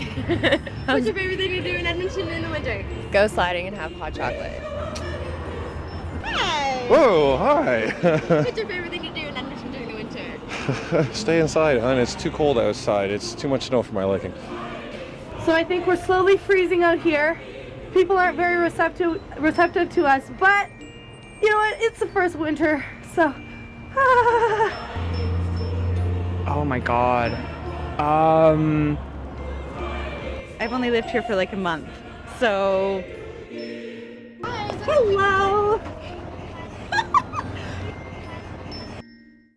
What's your favorite thing to do in Edmonton in the winter? Go sliding and have hot chocolate. Hey! Whoa, hi. What's your favorite thing to do in Edmonton during the winter? Stay inside, hon. It's too cold outside. It's too much snow for my liking. So I think we're slowly freezing out here. People aren't very receptive receptive to us, but you know what? It's the first winter, so. Oh my god. Um. I've only lived here for like a month, so Hello.